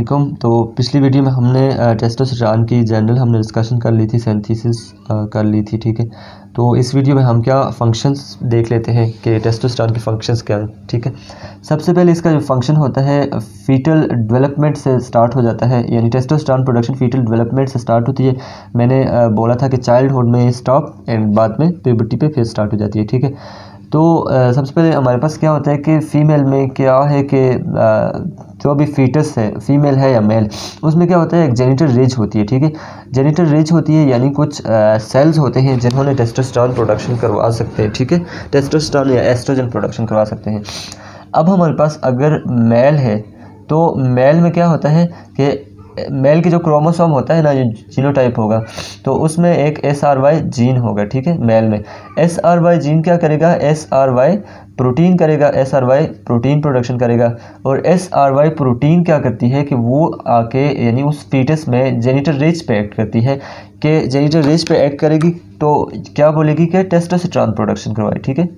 वालेकुम तो पिछली वीडियो में हमने टेस्टोस्टेरोन की जनरल हमने डिस्कशन कर ली थी सेंथिसिस कर ली थी, ठीक है? तो इस वीडियो में हम क्या फ़ंक्शंस देख लेते हैं कि टेस्टोस्टेरोन के फ़ंक्शंस क्या हैं, ठीक है? सबसे पहले इसका जो फ़ंक्शन होता है फीटल डेवलपमेंट से स्टार्ट हो जाता है। यानी टेस्टोस्टेरोन प्रोडक्शन फीटल डेवलपमेंट से स्टार्ट होती है। मैंने बोला था कि चाइल्डहुड में स्टॉप एंड बाद में प्यूबर्टी पे फिर स्टार्ट हो जाती है, ठीक है? तो सबसे पहले हमारे पास क्या होता है कि फ़ीमेल में क्या है कि जो अभी फीटस है फीमेल है या मेल उसमें क्या होता है, एक जेनिटल रिज होती है, ठीक है? जेनिटल रिज होती है यानी कुछ सेल्स होते हैं जिन्होंने टेस्टोस्टेरोन प्रोडक्शन करवा सकते हैं, ठीक है? टेस्टोस्टेरोन या एस्ट्रोजन प्रोडक्शन करवा सकते हैं। अब हमारे पास अगर मेल है तो मेल में क्या होता है कि मेल की जो क्रोमोसोम होता है ना, जो जीनोटाइप होगा तो उसमें एक एस आर वाई जीन होगा, ठीक है, मेल में। एस आर वाई जीन क्या करेगा? एस आर वाई प्रोटीन करेगा S R Y protein production करेगा, और एस आर वाई प्रोटीन क्या करती है कि वो आके, यानी उस फीटस में जेनिटल रिच पे एक्ट करती है। कि जेनिटल रिच पे एक्ट करेगी तो क्या बोलेगी कि टेस्टोस्टेरोन प्रोडक्शन करवाए, ठीक है?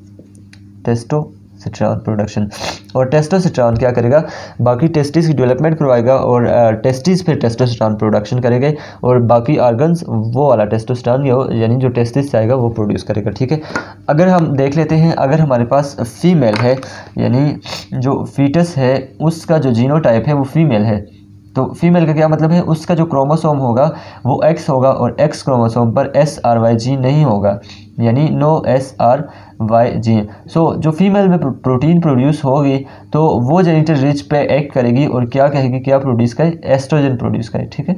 टेस्टो सिट्रॉन प्रोडक्शन और टेस्टोस्टेरोन क्या करेगा? बाकी टेस्टिस की डेवलपमेंट करवाएगा और टेस्टिस फिर टेस्टोस्टेरोन प्रोडक्शन करेगा। और बाकी आर्गन्स वो वाला टेस्टोस्टेरोन यानी जो टेस्टिस आएगा वो प्रोड्यूस करेगा, ठीक है? अगर हम देख लेते हैं, अगर हमारे पास फीमेल है, यानी जो फीटस है, उसका जो जीनोटाइप है, वो फीमेल है। तो फीमेल का क्या मतलब है? उसका जो क्रोमोसोम होगा, वो एक्स होगा और एक्स क्रोमोसोम पर एस आर वाई जी नहीं होगा। यानी no S R Y gene so जो फीमेल में प्रोटीन प्रोड्यूस होगी तो वो जेनिटल रिच पे एक्ट करेगी और क्या कहेगी, क्या प्रोड्यूस करे एस्ट्रोजन प्रोड्यूस करे ठीक है?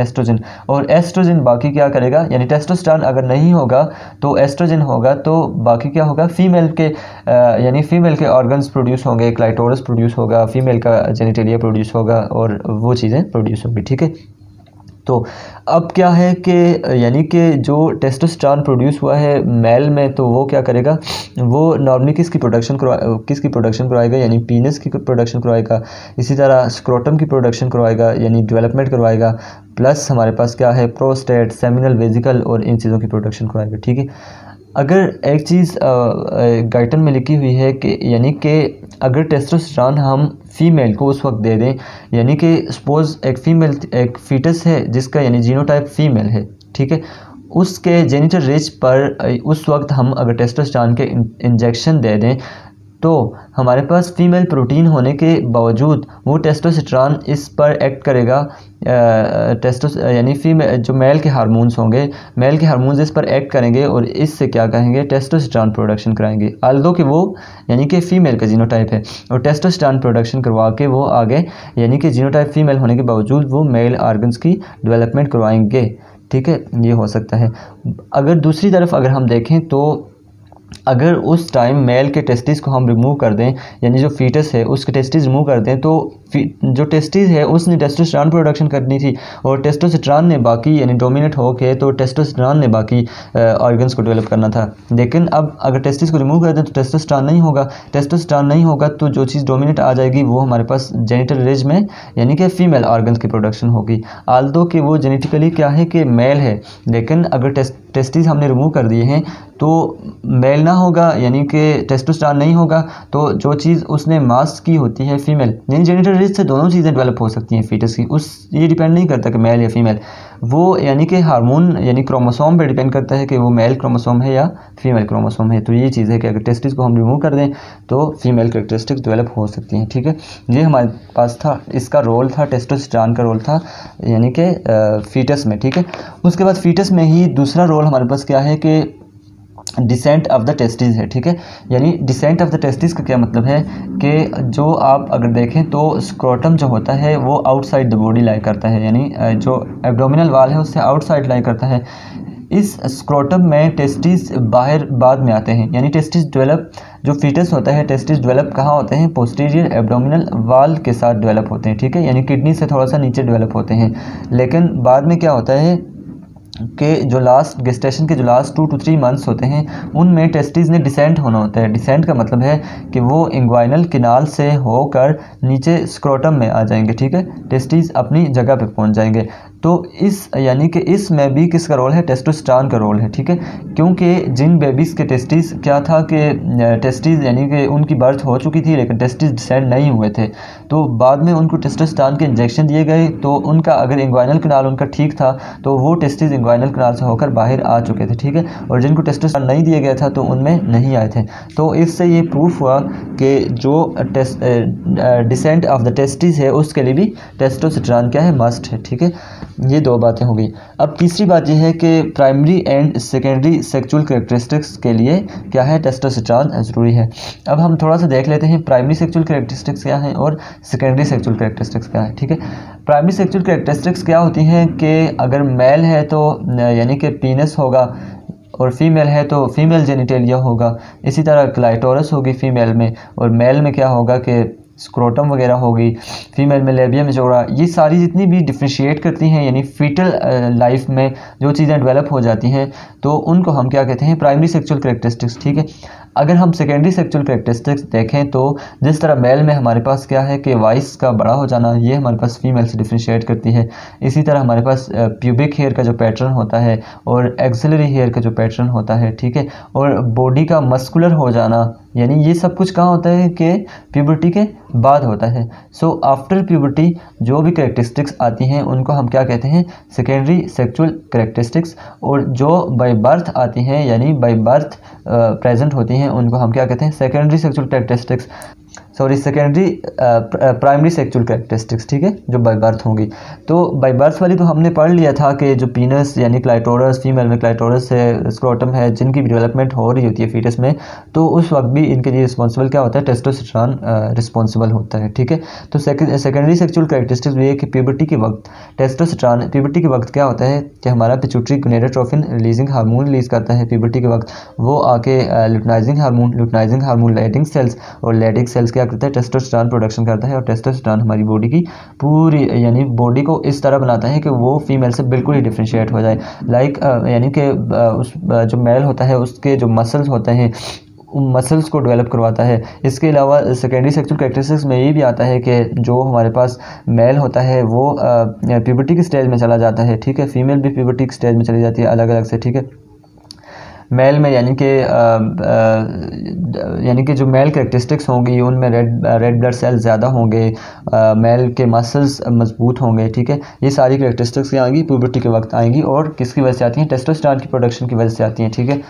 एस्ट्रोजन और एस्ट्रोजन बाकी क्या करेगा? यानी टेस्टोस्टेरोन अगर नहीं होगा तो एस्ट्रोजन होगा तो बाकी क्या होगा? फीमेल के यानी फीमेल के ऑर्गन्स प्रोड्यूस होंगे क्लाइटोरस प्रोड्यूस होगा फीमेल का जेनिटेलिया प्रोड्यूस होगा और वो चीज़ें प्रोड्यूस होंगी, ठीक है? तो अब क्या है कि, यानी कि जो टेस्टोस्टेरोन प्रोड्यूस हुआ है मेल में तो वो क्या करेगा? वो नॉर्मली किसकी प्रोडक्शन करवा, किसकी प्रोडक्शन करवाएगा? यानी पीनस की प्रोडक्शन करवाएगा। इसी तरह स्क्रोटम की प्रोडक्शन करवाएगा, यानी डेवलपमेंट करवाएगा। प्लस हमारे पास क्या है? प्रोस्टेट सेमिनल वेजिकल और इन चीज़ों की प्रोडक्शन करवाएगा, ठीक है? अगर एक चीज़ गाइटन में लिखी हुई है कि, यानी कि अगर टेस्टोस्टेरोन हम फीमेल को उस वक्त दे दें, यानी कि सपोज़ एक फ़ीमेल एक फीटस है, जिसका यानी जीनोटाइप फ़ीमेल है, ठीक है? उसके जेनिटल रिच पर उस वक्त हम अगर टेस्टोस्टेरोन के इंजेक्शन दे दें तो हमारे पास फीमेल प्रोटीन होने के बावजूद वो टेस्टोस्टेरोन इस पर एक्ट करेगा टेस्टो यानी फीमेल जो मेल के हार्मोन्स होंगे मेल के हार्मोन्स इस पर एक्ट करेंगे और इससे क्या कहेंगे टेस्टोस्टेरोन प्रोडक्शन कराएँगे। आल्दो कि वो, यानी कि फ़ीमेल का जीनोटाइप है। और टेस्टोस्टेरोन प्रोडक्शन करवा के वो आगे, यानी कि जीनोटाइप फीमेल होने के बावजूद वो मेल आर्गन्स की डेवलपमेंट करवाएँगे। ठीक है? ये हो सकता है। अगर दूसरी तरफ़ अगर हम देखें तो अगर उस टाइम मेल के टेस्टिस को हम रिमूव कर दें, यानी जो फीटस है, उसके टेस्टिस रिमूव कर दें तो जो टेस्टिस है, उसने टेस्टोस्टेरोन प्रोडक्शन करनी थी और टेस्टोस्टेरोन ने बाकी, यानी डोमिनेट हो के तो टेस्टोस्टेरोन ने बाकी ऑर्गन्स को डेवलप करना था। लेकिन अब अगर टेस्टिस को रिमूव कर दें तो टेस्टोस्टेरोन नहीं होगा। टेस्टोस्टेरोन नहीं होगा तो जो चीज़ डोमिनेट आ जाएगी, वो हमारे पास जेनिटल रेज में, यानी कि फ़ीमेल ऑर्गन्स की प्रोडक्शन होगी। आल कि वो जेनेटिकली क्या है कि मेल है, लेकिन अगर टेस्ट टेस्टिस हमने रिमूव कर दिए हैं तो मेल ना होगा, यानी कि टेस्टोस्टेरोन नहीं होगा तो जो चीज़ उसने मास की होती है फीमेल यानी जेनिटल रिस्क से दोनों चीज़ें डेवलप हो सकती हैं फीटस की, उस, ये डिपेंड नहीं करता कि मेल या फीमेल वो यानी कि हार्मोन, यानी क्रोमोसोम पे डिपेंड करता है कि वो मेल क्रोमोसोम है या फीमेल क्रोमोसोम है। तो ये चीज़ है कि अगर टेस्टिस को हम रिमूव कर दें तो फीमेल करेक्टरिस्टिक्स डेवलप हो सकती हैं, ठीक है? ये हमारे पास था, इसका रोल था टेस्टोस्टेरोन का रोल था, यानी कि फीटस में, ठीक है? उसके बाद फीटस में ही दूसरा रोल हमारे पास क्या है कि डिसेंट ऑफ़ द टेस्टिस है, ठीक है? यानी डिसेंट ऑफ़ द टेस्टिस का क्या मतलब है कि जो आप अगर देखें तो स्क्रोटम जो होता है वो आउटसाइड द बॉडी लाई करता है, यानी जो एब्डोमिनल वाल है उससे आउटसाइड लाई करता है। इस स्क्रोटम में टेस्टिस बाहर बाद में आते हैं, यानी टेस्टिस डेवलप, जो फीटस होता है टेस्टिस डेवलप कहाँ होते हैं? पोस्टीरियर एब्डोमिनल वाल के साथ डेवलप होते हैं, ठीक है? यानी किडनी से थोड़ा सा नीचे डेवलप होते हैं। लेकिन बाद में क्या होता है? के जो लास्ट गेस्टेशन के जो last two to three months होते हैं, उनमें टेस्टिस ने डिसेंट होना होता है। डिसेंट का मतलब है कि वो इंग्वाइनल किनाल से होकर नीचे स्क्रोटम में आ जाएँगे, ठीक है? टेस्टिस अपनी जगह पे पहुँच जाएँगे। तो इस, यानी कि इसमें भी किसका रोल है? टेस्टोस्टेरोन का रोल है, ठीक है? क्योंकि जिन बेबीज़ के टेस्टिस क्या था कि टेस्टिस यानी कि उनकी बर्थ हो चुकी थी, लेकिन टेस्टिस डिसेंड नहीं हुए थे। तो बाद में उनको टेस्टोस्टेरोन के इंजेक्शन दिए गए तो उनका अगर इंग्वाइनल कनाल उनका ठीक था तो वो टेस्टिस इंग्वाइनल कनाल से होकर बाहर आ चुके थे, ठीक है? और जिनको टेस्टोस्टेरोन नहीं दिया गया था तो उनमें नहीं आए थे। तो इससे ये प्रूफ हुआ कि जो डिसेंट ऑफ़ द टेस्टिस है, उसके लिए भी टेस्टोस्टेरोन क्या है? मस्ट है, ठीक है? ये दो बातें हो गई। अब तीसरी बात यह है कि primary and secondary sexual characteristics के लिए क्या है टेस्टोस्टेरोन ज़रूरी है। अब हम थोड़ा सा देख लेते हैं प्राइमरी सेक्चुअल करेक्टरिस्टिक्स क्या हैं और सेकेंडरी सेक्चुअल करेक्टरिस्टिक्स क्या है, ठीक है? प्राइमरी सेक्चुअल करेक्टरिस्टिक्स क्या होती हैं कि अगर मेल है तो यानी कि पीनस होगा और फीमेल है तो फीमेल जेनिटेलिया होगा। इसी तरह क्लाइटोरस होगी फीमेल में और मेल में क्या होगा कि स्क्रोटम वगैरह हो गई फीमेल में लेबिया मेजोरा ये सारी जितनी भी डिफ्रेंशिएट करती हैं, यानी फीटल लाइफ में जो चीज़ें डेवलप हो जाती हैं तो उनको हम क्या कहते हैं प्राइमरी सेक्चुअल करेक्टरिस्टिक्स ठीक है? अगर हम सेकेंडरी सेक्चुअल करेक्टरिस्टिक्स देखें तो जिस तरह मेल में हमारे पास क्या है कि वाइस का बड़ा हो जाना, ये हमारे पास फीमेल से डिफ्रेंशिएट करती है। इसी तरह हमारे पास प्यूबिक हेयर का जो पैटर्न होता है और एक्सिलरी हेयर का जो पैटर्न होता है, ठीक है? और बॉडी का मस्कुलर हो जाना यानी ये सब कुछ कहाँ होता है कि प्यूबर्टी के बाद होता है। सो आफ्टर प्यूबर्टी जो भी करेक्टरिस्टिक्स आती हैं, उनको हम क्या कहते हैं? सेकेंडरी सेक्चुअल करेक्टरिस्टिक्स और जो बाय बर्थ आती हैं, यानी बाय बर्थ प्रेजेंट होती हैं, उनको हम क्या कहते हैं? Secondary sexual characteristics sorry secondary primary sexual characteristics ठीक है? जो बाई बर्थ होंगी। तो बाई बर्थ वाली तो हमने पढ़ लिया था कि जो पीनस यानी क्लाइटोरस फीमेल में क्लाइटोरस है स्क्रोटम है, जिनकी भी डेवलपमेंट हो रही होती है फीटस में तो उस वक्त भी इनके लिए रिस्पॉन्सिबल क्या होता है? टेस्टोस्टेरोन रिस्पॉन्सिबल होता है, ठीक है? तो सेकेंडरी सेक्चुअल कैरेक्टरिस्टिक्स ये कि प्यूबर्टी के वक्त। टेस्टोस्टेरोन प्यूबर्टी के वक्त क्या होता है कि हमारा pituitary gonadotrophin releasing hormone release करता है प्यूबर्टी के वक्त। वो आके luteinising hormone luteinising hormone Leydig cells और लेटिक सेल्स क्या करता है टेस्टोस्टेरोन प्रोडक्शन करता है और टेस्टोस्टेरोन हमारी बॉडी की पूरी, यानी बॉडी को इस तरह बनाता है कि वो फीमेल से बिल्कुल ही डिफ्रेंशिएट हो जाए। लाइक यानी कि उस जो मेल होता है, उसके जो मसल्स होते हैं मसल्स को डेवलप करवाता है। इसके अलावा सेकेंडरी सेक्चुअल कैरेक्टरिस्टिक्स में ये भी आता है कि जो हमारे पास मेल होता है, वो प्यूबर्टी की स्टेज में चला जाता है, ठीक है? फीमेल भी प्यूबर्टी की स्टेज में चली जाती है अलग अलग से, ठीक है? मेल में, यानी कि यानी कि जो मेल करेक्टरिस्टिक्स होंगी, उनमें रेड रेड ब्लड सेल ज़्यादा होंगे मेल के मसल्स मज़बूत होंगे, ठीक है? ये सारी करेक्टरिस्टिक्स क्या आएँगी प्यूबर्टी के वक्त आएँगी, और किसकी वजह से आती हैं? टेस्टोस्टेरोन की प्रोडक्शन की वजह से आती हैं, ठीक है?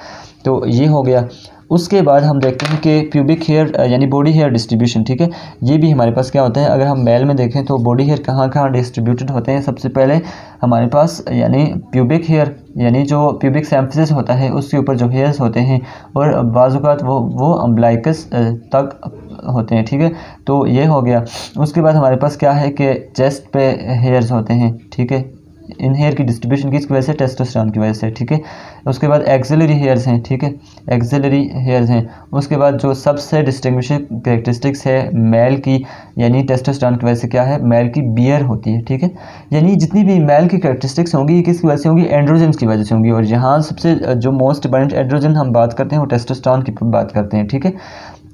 तो ये हो गया। उसके बाद हम देखते हैं कि प्यूबिक हेयर यानी बॉडी हेयर डिस्ट्रीब्यूशन ठीक है? ये भी हमारे पास क्या होता है? अगर हम मेल में देखें तो बॉडी हेयर कहाँ कहाँ डिस्ट्रीब्यूटेड होते हैं? सबसे पहले हमारे पास, यानी प्यूबिक हेयर यानी जो प्यूबिक सैम्पसिस होता है, उसके ऊपर जो हेयर्स होते हैं, और बाज़ात वो वो अम्बलाइकस तक होते हैं, ठीक है? तो ये हो गया। उसके बाद हमारे पास क्या है कि चेस्ट पे हेयर्स होते हैं, ठीक है? इन हेयर की डिस्ट्रीब्यूशन किसकी वजह से टेस्टोस्टेरोन की वजह से, ठीक है? उसके बाद एक्सिलरी हेयर्स हैं, ठीक है? एक्सिलरी हेयर्स हैं। उसके बाद जो सबसे डिस्टिंग्विशिंग करेक्टरिस्टिक्स है मेल की, यानी टेस्टोस्टेरोन की वजह से क्या है? मेल की बियर होती है, ठीक है? यानी जितनी भी मेल की करेक्टरिस्टिक्स होंगी, ये किसकी वजह से होंगी? एंड्रोजन की वजह से होंगी। और यहाँ सबसे, जो मोस्ट इंपॉर्टेंट एंड्रोजन हम बात करते हैं, वो टेस्टोस्टेरोन की बात करते हैं, ठीक है?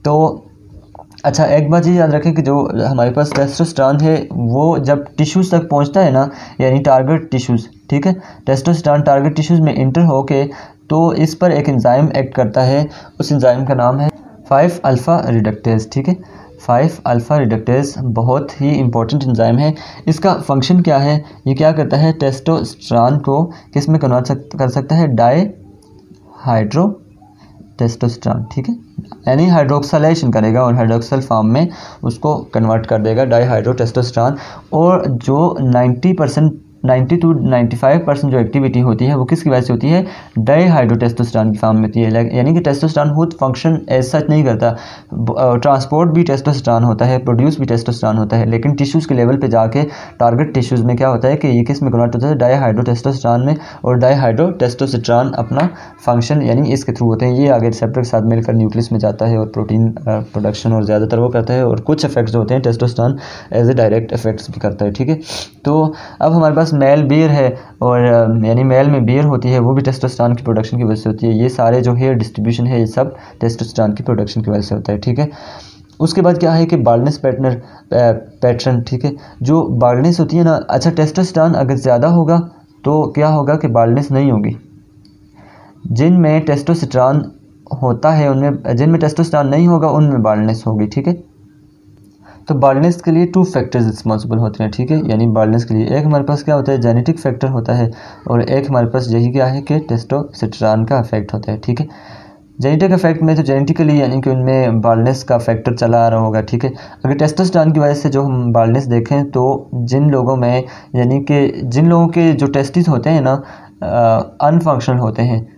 तो अच्छा एक बात ये याद रखें कि जो हमारे पास टेस्टोस्टेरोन है, वो जब टिश्यूज़ तक पहुँचता है ना, यानी टारगेट टिश्यूज़ ठीक है? टेस्टोस्टेरोन टारगेट टिश्यूज़ में इंटर होके तो इस पर एक इंजाइम एक्ट करता है, उस इंजाइम का नाम है फाइव अल्फ़ा रिडक्टेज ठीक है? फाइव अल्फ़ा रिडक्टेज बहुत ही इंपॉर्टेंट इंजाइम है। इसका फ़ंक्शन क्या है? ये क्या करता है? टेस्टोस्टेरोन को किसमें कन्वर्ट कर सकता है? डाई हाइड्रो टेस्टोस्टेरोन ठीक है? यानी हाइड्रोक्सलेशन करेगा और हाइड्रोक्सल फॉर्म में उसको कन्वर्ट कर देगा डाई और जो 90 percent ninety two ninety five percent जो एक्टिविटी होती है, वो किसकी वजह से होती है? डाई हाइड्रोटेस्टोस्टेरोन की फॉर्म में होती है। यानी कि टेस्टोस्टेरोन खुद फ़ंक्शन एज सच नहीं करता। ट्रांसपोर्ट भी टेस्टोस्टेरोन होता है प्रोड्यूस भी टेस्टोस्टेरोन होता है, लेकिन टिश्यूज़ के लेवल पे जाके टारगेट टिश्यूज़ में क्या होता है कि ये किसमें कन्वर्ट होता है? डाई हाइड्रोटेस्टोस्टेरोन में, और डाई हाइड्रोटेस्टोस्टेरोन अपना फ़ंक्शन यानी इसके थ्रू होते हैं। ये आगे रिसेप्टर के साथ मिलकर न्यूक्लियस में जाता है और प्रोटीन प्रोडक्शन और ज़्यादातर वो करता है, और कुछ इफेक्ट्स होते हैं testosterone as a direct effects भी करता है, ठीक है? तो अब हमारे पास मेल बियर है और यानी मेल में बियर होती है, वो भी टेस्टोस्टेरोन की प्रोडक्शन की वजह से होती है। ये सारे जो हेयर डिस्ट्रीब्यूशन है, ये सब टेस्टोस्टेरोन की प्रोडक्शन की वजह से होता है, ठीक है? उसके बाद क्या है कि बाल्डनेस पैटर्न पैटर्न ठीक है? जो बाल्डनेस होती है ना अच्छा टेस्टोस्टेरोन अगर ज़्यादा होगा तो क्या होगा कि बाल्डनेस नहीं होगी। जिन में टेस्टोस्टेरोन होता है, उनमें जिनमें टेस्टोस्टेरोन नहीं होगा, उनमें बाल्डनेस होगी, ठीक है? तो बाल्डनेस के लिए टू फैक्टर्स रिस्पॉन्सिबल होते हैं, ठीक है? यानी बाल्डनेस के लिए एक हमारे पास क्या होता है? जेनेटिक फैक्टर होता है और एक हमारे पास यही क्या है कि टेस्टोस्टेरोन का इफ़ेक्ट होता है, ठीक है? जेनेटिक इफ़ेक्ट में तो जेनेटिकली यानी कि उनमें बाल्डनेस का फैक्टर चला आ रहा होगा, ठीक है? अगर टेस्टोस्टेरोन की वजह से जो हम बाल्डनेस देखें तो जिन लोगों में यानी कि जिन लोगों के जो टेस्टिस होते हैं ना अनफंक्शनल होते हैं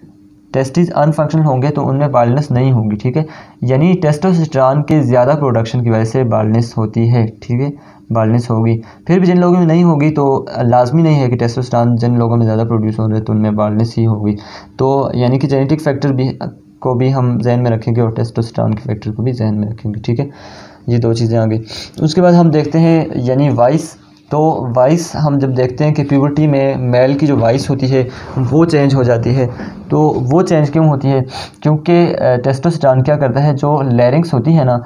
टेस्टिस अनफंक्शनल होंगे तो उनमें बाल्डनेस नहीं होगी, ठीक है? यानी टेस्टोस्टेरोन के ज़्यादा प्रोडक्शन की वजह से बाल्डनेस होती है, ठीक है? बाल्डनेस होगी। फिर भी जिन लोगों में नहीं होगी तो लाजमी नहीं है कि टेस्टोस्टेरोन जिन लोगों में ज़्यादा प्रोड्यूस हो रहे तो उनमें बाल्डनेस ही होगी। तो यानी कि जेनेटिक फैक्टर भी, को भी हम जहन में रखेंगे और टेस्टोस्टेरोन के फैक्टर को भी जहन में रखेंगे, ठीक है? ये दो चीज़ें आ गई। उसके बाद हम देखते हैं यानी वाइस तो वॉइस हम जब देखते हैं कि प्यूबर्टी में मेल की जो वॉइस होती है, वो चेंज हो जाती है। तो वो चेंज क्यों होती है? क्योंकि टेस्टोस्टेरोन क्या करता है? जो लैरिंग्स होती है ना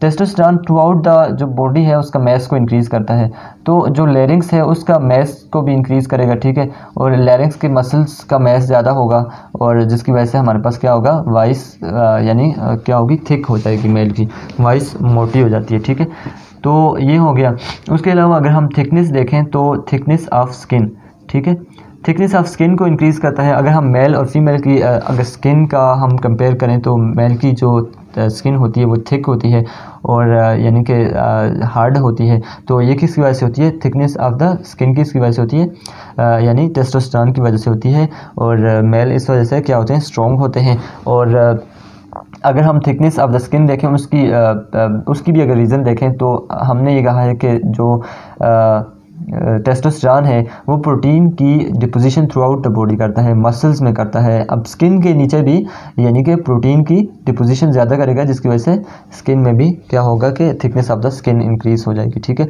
टेस्टोस्टेरोन थ्रू आउट द जो बॉडी है, उसका मैस को इंक्रीज़ करता है। तो जो लेरिंग्स है, उसका मैस को भी इंक्रीज़ करेगा, ठीक है? और लेरिंग्स के मसल्स का मैस ज़्यादा होगा और जिसकी वजह से हमारे पास क्या होगा? वाइस यानी क्या होगी? थिक हो जाएगी मेल की। वाइस मोटी हो जाती है, ठीक है? तो ये हो गया। उसके अलावा अगर हम थिकनेस देखें तो थिकनेस ऑफ़ स्किन ठीक है? थिकनेस ऑफ़ स्किन को इंक्रीज़ करता है। अगर हम मेल और फीमेल की अगर स्किन का हम कंपेयर करें तो मेल की जो स्किन होती है, वो थिक होती है। और यानी कि हार्ड होती है तो ये किसकी वजह से होती है? थिकनेस ऑफ़ द स्किन किसकी वजह से होती है? यानी टेस्टोस्टेरोन की वजह से होती है, और मेल इस वजह से क्या होते हैं? स्ट्रॉन्ग होते हैं, और अगर हम थिकनेस ऑफ़ द स्किन देखें, उसकी उसकी भी अगर रीज़न देखें तो हमने ये कहा है कि जो टेस्टोस्टेरोन है, वो प्रोटीन की deposition throughout the body करता है मसल्स में करता है। अब स्किन के नीचे भी, यानी कि प्रोटीन की डिपोजिशन ज़्यादा करेगा, जिसकी वजह से स्किन में भी क्या होगा कि thickness of the skin increase हो जाएगी, ठीक है?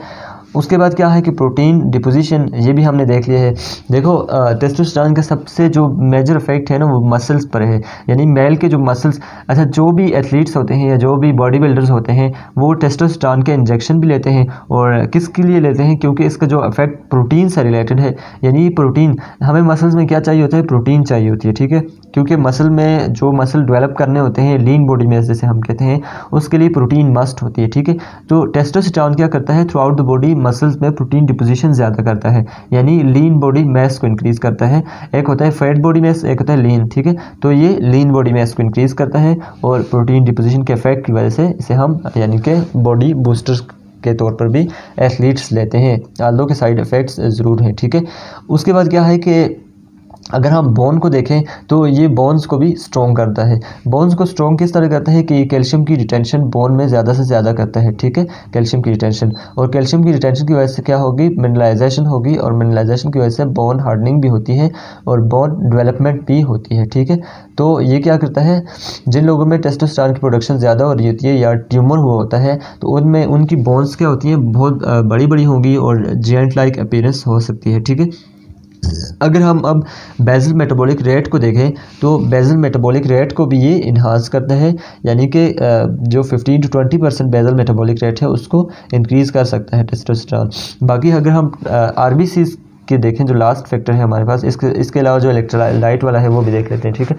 उसके बाद क्या है कि प्रोटीन डिपोजिशन, ये भी हमने देख लिया है। देखो टेस्टोस्टेरोन का सबसे जो मेजर इफ़ेक्ट है ना, वो मसल्स पर है। यानी मेल के जो मसल्स अच्छा जो भी एथलीट्स होते हैं या जो भी बॉडी बिल्डर्स होते हैं, वो टेस्टोस्टेरोन के इंजेक्शन भी लेते हैं और किसके लिए लेते हैं? क्योंकि इसका जो इफ़ेक्ट प्रोटीन से रिलेटेड है। यानी प्रोटीन हमें मसल्स में क्या चाहिए होता है? प्रोटीन चाहिए होती है, ठीक है? क्योंकि मसल में जो मसल डेवलप करने होते हैं लीन बॉडी में, जैसे हम कहते हैं, उसके लिए प्रोटीन मस्ट होती है, ठीक है? तो टेस्टोस्टेरोन क्या करता है? Throughout the body muscles में प्रोटीन डिपोजिशन ज़्यादा करता है, यानी लीन बॉडी मैस को इंक्रीज़ करता है। एक होता है फैट बॉडी मैस एक होता है लीन ठीक है? तो ये लीन बॉडी मैस को इंक्रीज़ करता है और प्रोटीन डिपोजिशन के इफ़ेक्ट की वजह से इसे हम, यानी कि बॉडी बूस्टर्स के तौर पर भी एथलीट्स लेते हैं। आलो के साइड इफ़ेक्ट्स ज़रूर हैं, ठीक है? उसके बाद क्या है कि अगर हम बोन को देखें तो ये बोन्स को भी स्ट्रॉन्ग करता है। बोन्स को स्ट्रॉन्ग किस तरह करता है कि कैल्शियम की रिटेंशन बोन में ज़्यादा से ज़्यादा करता है, ठीक है? कैल्शियम की रिटेंशन और कैल्शियम की रिटेंशन की वजह से क्या होगी? मिनरलाइजेशन होगी और मिनरलाइजेशन की वजह से बोन हार्डनिंग भी होती है और बोन डेवलपमेंट भी होती है, ठीक है? तो ये क्या करता है? जिन लोगों में टेस्टोस्टेरोन की प्रोडक्शन ज़्यादा हो रही होती है या ट्यूमर हुआ होता है तो उनमें उनकी बोन्स क्या होती हैं? बहुत बड़ी बड़ी होंगी और जेंट लाइक अपेयरेंस हो सकती है, ठीक है? अगर हम अब बेजल मेटाबॉलिक रेट को देखें तो बेजल मेटाबॉलिक रेट को भी ये इन्हांस करता है, यानी कि जो 15 to 20 percent basal metabolic rate है, उसको इंक्रीज़ कर सकता है टेस्टोस्टेरोन बाकी अगर हम आर बी के देखें, जो लास्ट फैक्टर है हमारे पास, इसके इसके अलावा जो इलेक्ट्रोलाइट वाला है, वो भी देख लेते हैं, ठीक है?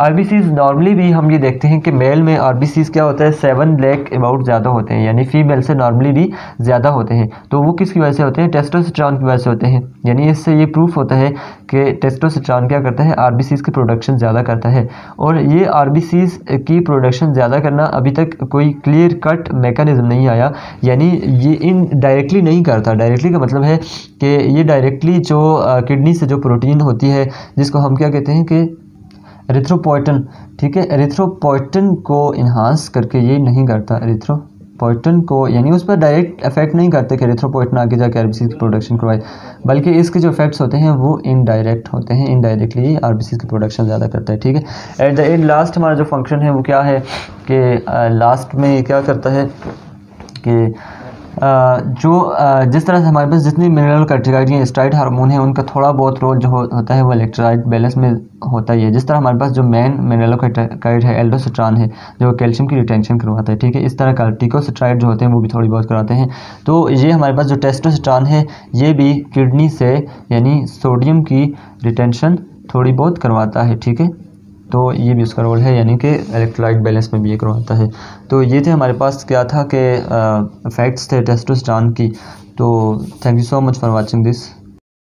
आर नॉर्मली भी हम ये देखते हैं कि मेल में आर क्या होता है? सेवन लैक अबाउट ज़्यादा होते हैं, यानी फीमेल से नॉर्मली भी ज़्यादा होते हैं। तो वो किसकी वजह से होते हैं? टेस्टोस्टेरोन की वजह से होते हैं। यानी इससे ये प्रूफ होता है कि टेस्टोस्टेरोन क्या करता है? आर की प्रोडक्शन ज़्यादा करता है। और ये आर की प्रोडक्शन ज़्यादा करना अभी तक कोई क्लियर कट मेकानिज़म नहीं आया। यानी ये इन डायरेक्टली नहीं करता। डायरेक्टली का मतलब है कि ये डायरेक्टली जो किडनी से जो प्रोटीन होती है, जिसको हम क्या कहते हैं कि एरिथ्रोपोइटन ठीक है? एरिथ्रोपोइटन को इन्हांस करके ये नहीं करता एरिथ्रोपोइटन को, यानी उस पर डायरेक्ट इफ़ेक्ट नहीं करते कि एरिथ्रोपोइटन आगे जाके आरबीसी की प्रोडक्शन करवाए, बल्कि इसके जो इफेक्ट्स होते हैं वो इनडायरेक्ट होते हैं इनडायरेक्टली ये आरबीसी की प्रोडक्शन ज़्यादा करता है, ठीक है? एट द एंड लास्ट हमारा जो फ़ंक्शन है वो क्या है कि लास्ट में क्या करता है कि जो जिस तरह से हमारे पास जितनी मिनरल कैटेगरी या स्टाइड हार्मोन है, उनका थोड़ा बहुत रोल जो होता है वो इलेक्ट्रोलाइट बैलेंस में होता ही है। जिस तरह हमारे पास जो मेन मिनरल कैटेगरी है एल्डोसिट्रान है, जो कैल्शियम की रिटेंशन करवाता है, ठीक है? इस तरह का कार्टिकोसिट्राइड जो होते हैं, वो भी थोड़ी बहुत कराते हैं। तो ये हमारे पास जो टेस्टोस्ट्रान है, ये भी किडनी से, यानी सोडियम की रिटेंशन थोड़ी बहुत करवाता है, ठीक है? तो ये भी उसका रोल है, यानी कि इलेक्ट्रोलाइट बैलेंस में भी एक रोल आता है। तो ये थे हमारे पास क्या था कि फैक्ट्स थे टेस्टोस्टेरॉन की। तो thank you so much for watching this